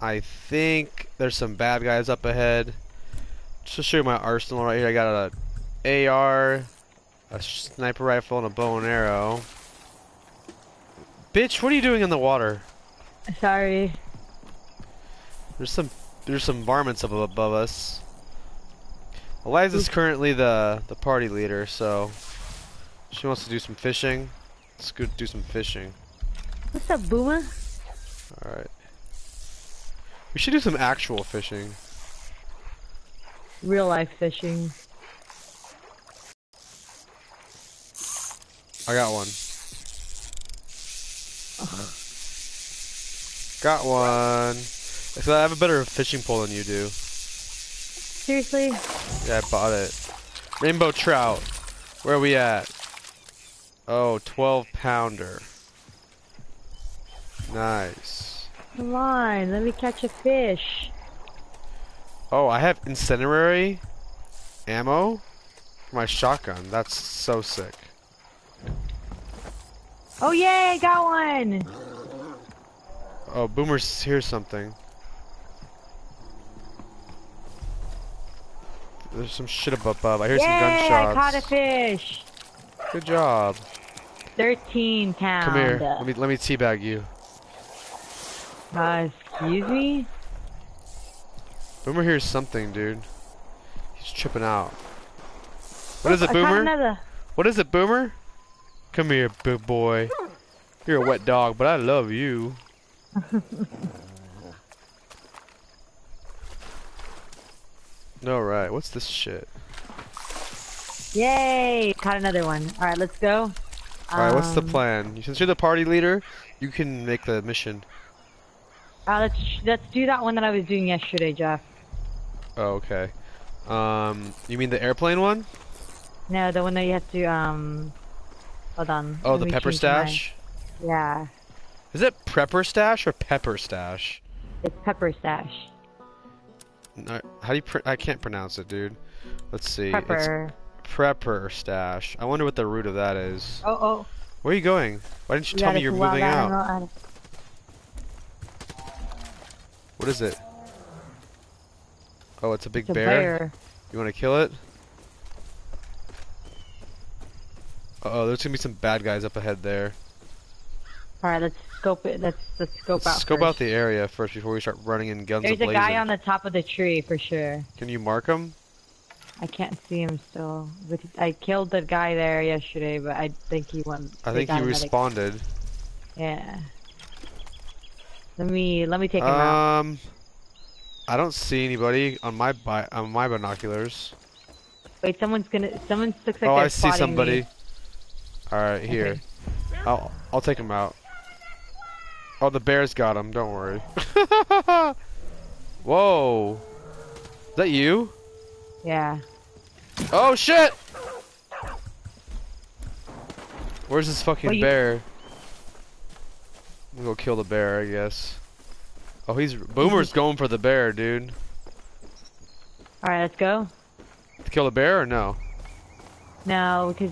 I think there's some bad guys up ahead. Just to show you my arsenal right here, I got a AR, a sniper rifle, and a bow and arrow. Bitch, what are you doing in the water? Sorry. There's some there's some varmints up above us. Alyza's currently the the party leader, so she wants to do some fishing. Let's go do some fishing. What's up, Boomer? All right. We should do some actual fishing. Real life fishing. I got one. Got one. So I have a better fishing pole than you do. Seriously? Yeah, I bought it. Rainbow trout. Where are we at? Oh, 12 pounder. Nice. Come on, let me catch a fish. Oh, I have incendiary ammo for my shotgun. That's so sick. Oh yay, got one! Oh, Boomer's here's something. There's some shit up above. I hear yay, some gunshots. I caught a fish! Good job. 13 pound. Come here. Let me let me teabag you. Uh, excuse me? Boomer hears something, dude. He's tripping out. What is it, I Boomer? What is it, Boomer? Come here, big boy. You're a wet dog, but I love you. All right, what's this shit? Yay! Caught another one. Alright, let's go. All right, what's the Um, plan? Since you're the party leader, you can make the mission. Uh, let's let's do that one that I was doing yesterday, Jeff. Oh, okay. Um, you mean the airplane one? No, the one that you have to um. Hold on. Oh, let the pepper change my- stash. Yeah, Is it prepper stash or pepper stash? it's pepper stash. No, how do you? I can't pronounce it, dude. Let's see. It's Pepper. prepper stash. I wonder what the root of that is. Oh oh. Where are you going? Why didn't you We tell me you're moving out? What is it? Oh, it's a big It's a bear. bear. You want to kill it? Uh oh, there's gonna be some bad guys up ahead there. All right, let's scope it. Let's let's scope Let's out. scope first. out the area first before we start running in guns There's a ablazing. guy on the top of the tree for sure. Can you mark him? I can't see him still. I killed the guy there yesterday, but I think he went. I think he responded. Yeah. Let me let me take him out. Um, I don't see anybody on my bi on my binoculars. Wait, someone's gonna. Someone looks like oh, they're I see somebody. Me. All right, here. I'll I'll take him out. Oh, the bear's got him. Don't worry. Whoa. Is that you? Yeah. Oh shit! Where's this fucking Well, you- bear? We'll go kill the bear, I guess. Oh, he's Boomer's going for the bear, dude. All right, let's go. To kill the bear or no? No, because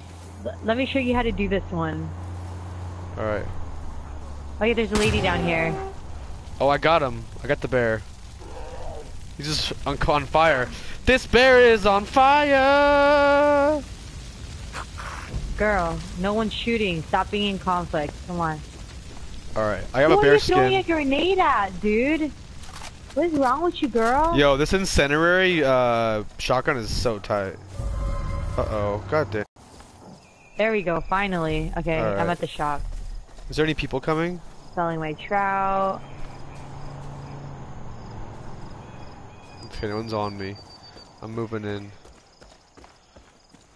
let me show you how to do this one. All right. Oh yeah, there's a lady down here. Oh, I got him. I got the bear. He's just on, on fire. This bear is on fire. Girl, no one's shooting. Stop being in conflict. Come on. All right, I have Who a are bear you throwing a grenade at, dude? What is wrong with you, girl? Yo, this incendiary uh, shotgun is so tight. Uh oh, god damn. There we go. Finally. Okay, All I'm at the shop Is there any people coming? selling my trout. Okay, no one's on me. I'm moving in.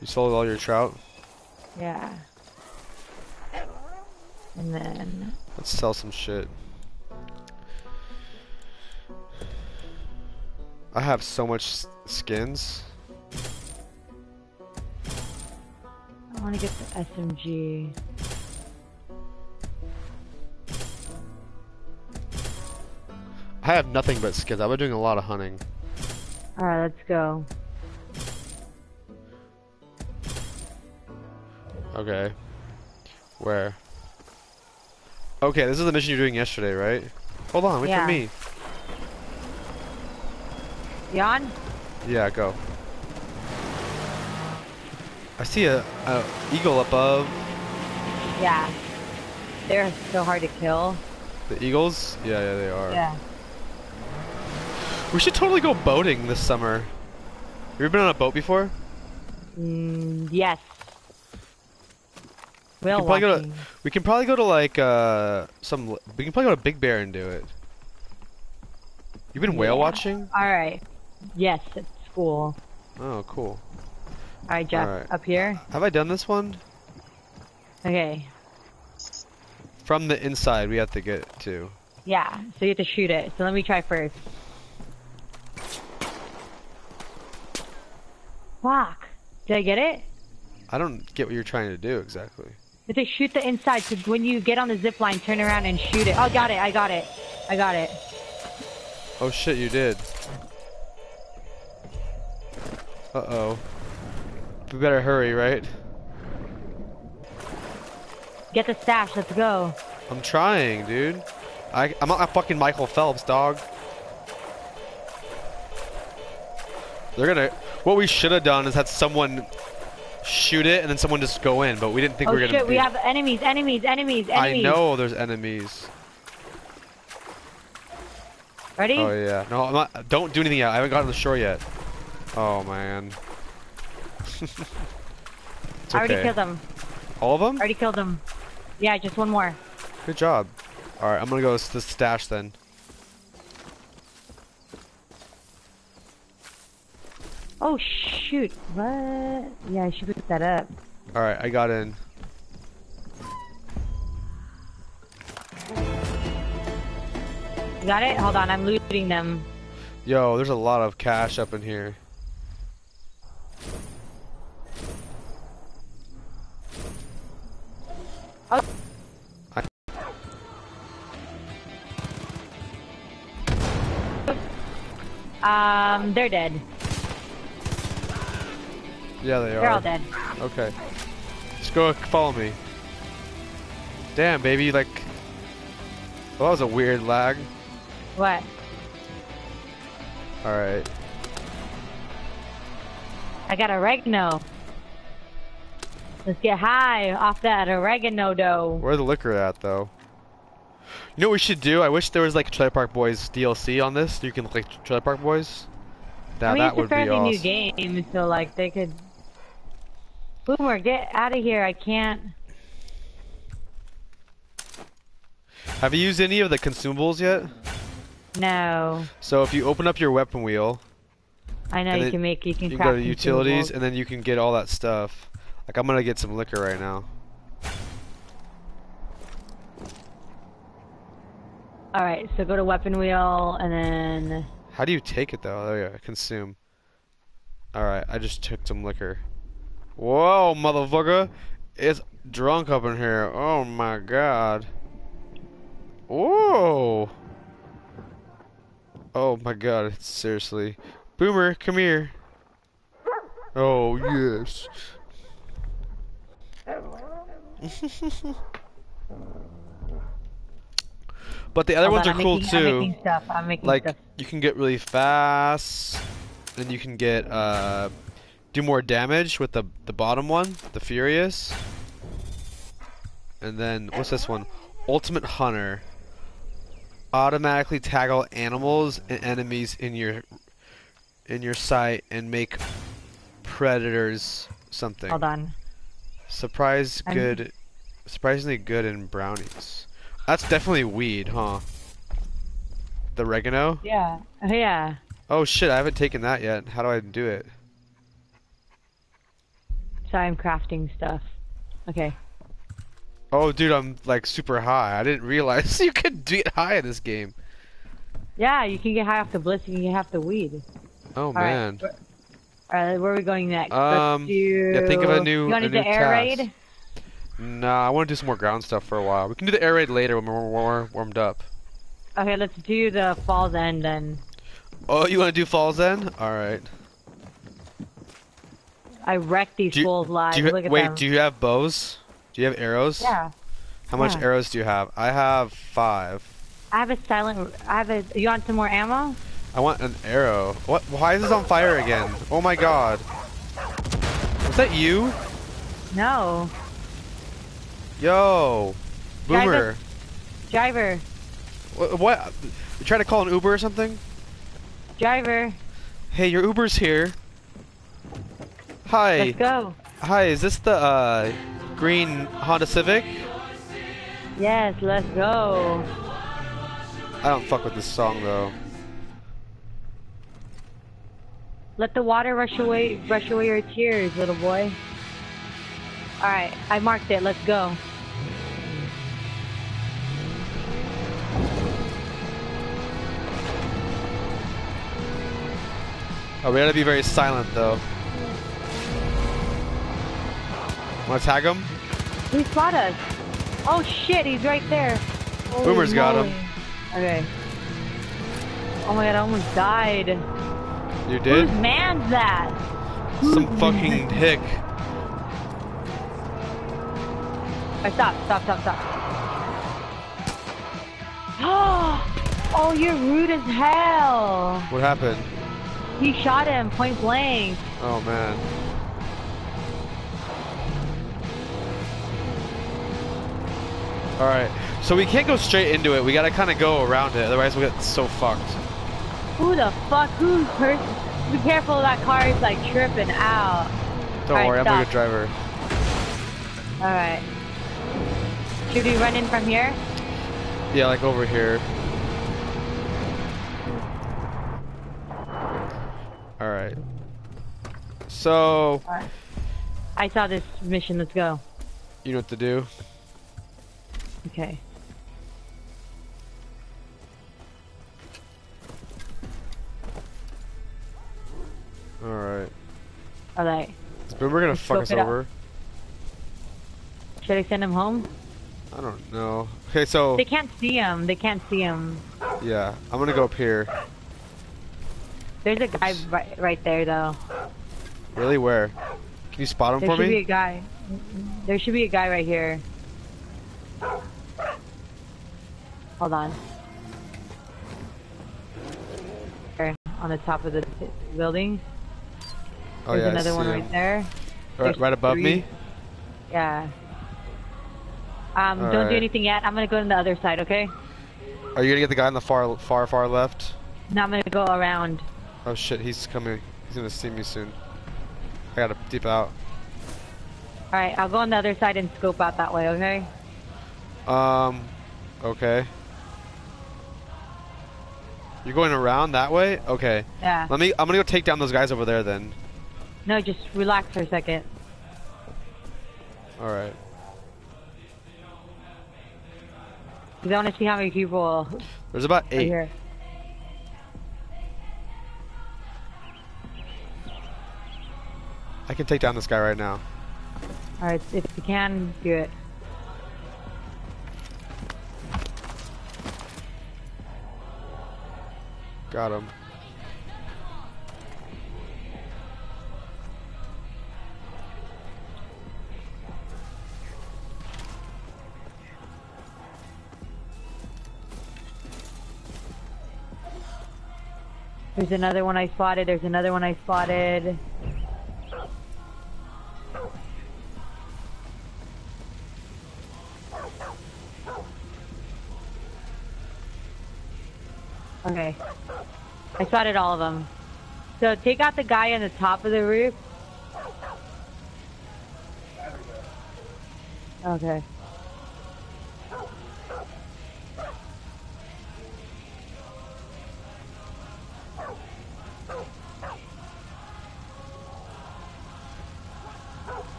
You sold all your trout? Yeah. And then Let's sell some shit. I have so much skins. I want to get the SMG. I have nothing but skins. I've been doing a lot of hunting. All right, let's go. Okay. Where? Okay, this is the mission you're doing yesterday, right? Hold on, wait Yeah. for me. You on? Yeah, go. I see a, a eagle above. Yeah. They're so hard to kill. The eagles? Yeah, yeah, they are. Yeah. We should totally go boating this summer. Have you ever been on a boat before? Mm, yes. Whale can probably go to-. We can probably go to like uh some. We can probably go to Big Bear and do it. You've been whale watching? All right. Yes, at school. Oh, cool. All right, Jeff. All right. Up here. Have I done this one? Okay. From the inside, we have to get to. Yeah. So you have to shoot it. So let me try first. Fuck. Did I get it? I don't get what you're trying to do exactly. Have to shoot the inside. So when you get on the zip line, turn around and shoot it. Oh, got it. I got it. I got it. Oh shit, you did. Uh oh. We better hurry, right? Get the stash. Let's go. I'm trying, dude. I, I'm not a fucking Michael Phelps, dog. They're gonna. What we should have done is had someone shoot it and then someone just go in, but we didn't think Oh we were gonna. shit, we have enemies, enemies, enemies, enemies. I know there's enemies. Ready? Oh yeah. No, I'm not. Don't do anything yet. I haven't gotten to the shore yet. Oh man. it's I already killed them. All of them? Already killed them. Yeah, just one more. Good job. All right, I'm gonna go to the stash then. Oh shoot! What? Yeah, I should put that up. All right, I got in. You got it? Hold on, I'm looting them. Yo, there's a lot of cash up in here. Oh. I- Um, they're dead. Yeah, they They're all are. dead. Okay. Just go follow me. Damn, baby, like. Well, that was a weird lag. What? Alright. I got oregano. Let's get high off that oregano dough. Where's the liquor at, though? You know what we should do? I wish there was like Trailer Park Boys DLC on this. You can like Trailer Park Boys. Now I mean, that it's a would be fairly awesome. new game, so like they could. Boomer, get out of here! I can't. Have you used any of the consumables yet? No, So if you open up your weapon wheel, I know you can make you can you can go to utilities, and then you can get all that stuff. Like I'm gonna get some liquor right now. All right, so go to weapon wheel and then How do you take it though? There you go. Consume. Alright, I just took some liquor. Whoa, motherfucker! It's drunk up in here. Oh my god. Whoa! Oh my god, seriously. Boomer, come here. Oh, yes. but the other ones on, are I'm cool making, too I'm making stuff. I'm making like stuff. you can get really fast and you can get uh do more damage with the the bottom one the furious and then what's this one ultimate hunter automatically tackle animals and enemies in your in your sight and make predators something Hold on. surprise I'm- good surprisingly good in brownies that's definitely weed huh the oregano Yeah. Oh, yeah. Oh shit, I haven't taken that yet. How do I do it? I'm crafting stuff. Okay. Oh dude, I'm like super high. I didn't realize you could get high in this game. Yeah, you can get high off the bliss. You can get half the weed. Oh All right, man. where- All right, where are we going next? Um, do... yeah, think of a new- You want to do air task. raid? Nah, I want to do some more ground stuff for a while. We can do the air raid later when we're more warmed up. Okay, let's do the Falls End then. Oh, you want to do falls then? All right. I wrecked these Do you, fools lives. you Look at wait? them. Do you have bows? Do you have arrows? Yeah. How much yeah. arrows do you have? I have five. I have a silent. I have a. You want some more ammo? I want an arrow. What? Why is this on fire again? Oh my god. Was that you? No. Yo. Boomer. Driver. What? what? You trying to call an Uber or something? Driver. Hey, your Uber's here. Hi. Let's go. Hi, is this the uh, green Honda Civic? Yes, let's go. I don't fuck with this song though. Let the water rush away rush away your tears, little boy. Alright, I marked it, let's go. Oh, we gotta be very silent though. Wanna tag him? He spot us. Oh shit, he's right there. Holy Boomer's got him. Okay. Oh my god, I almost died. You did? Whose man's that? Some fucking hick. Alright, stop, stop, stop, stop. Oh, you're rude as hell. What happened? He shot him point blank. Oh man. Alright, so we can't go straight into it. We gotta kind of go around it, otherwise we'll get so fucked. Who the fuck? Who's person? Be careful, that car is like tripping out. Don't worry, I'm a good driver. Alright. Should we run in from here? Yeah, like over here. Alright. So, Alright. I saw this mission, let's go. you know what to do. Okay. Alright. Alright. Is Boomer gonna Let's fuck us over? Should I send him home? I don't know. Okay, so, They can't see him. They can't see him. yeah, I'm gonna go up here. There's a guy right, right there, though. Really, where? Can you spot him There for me? There should be a guy. There should be a guy right here. Hold on. On the top of the building. Oh There's yeah, another one him. right there. Right, right above three. me? Yeah. Um, don't Alright. do anything yet. I'm gonna go to the other side, okay? Are you gonna get the guy on the far, far, far left? Now I'm gonna go around. Oh shit, he's coming. He's gonna see me soon. I gotta deep out. Alright, I'll go on the other side and scope out that way, okay? Um, okay. You're going around that way? Okay. Yeah. Let me, I'm gonna go take down those guys over there then. No, just relax for a second. Alright. Cause I wanna see how many people There's about eight. here. I can take down this guy right now. Alright, if you can, do it. Got him. There's another one I spotted, there's another one I spotted. Okay. I spotted all of them. So take out the guy on the top of the roof. Okay.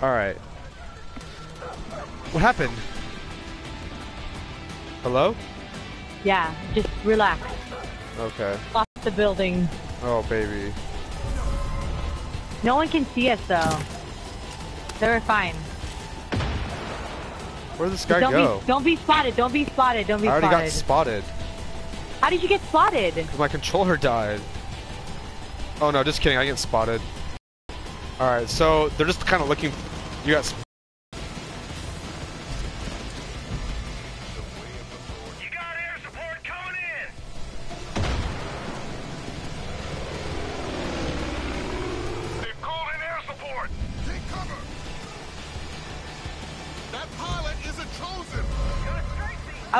Alright. What happened? Hello? Yeah, just relax. Okay. Off the building. Oh, baby. No one can see us though. They're fine. Where did this guy don't go? be don't be spotted. Don't be spotted. Don't be I already spotted. got spotted. How did you get spotted? Because my controller died. Oh no, just kidding. I get spotted. Alright, so they're just kind of looking. You got.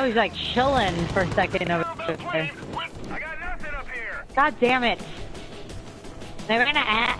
I was like chilling for a second over there. I got nothing up here. God damn it. They're gonna add. Not a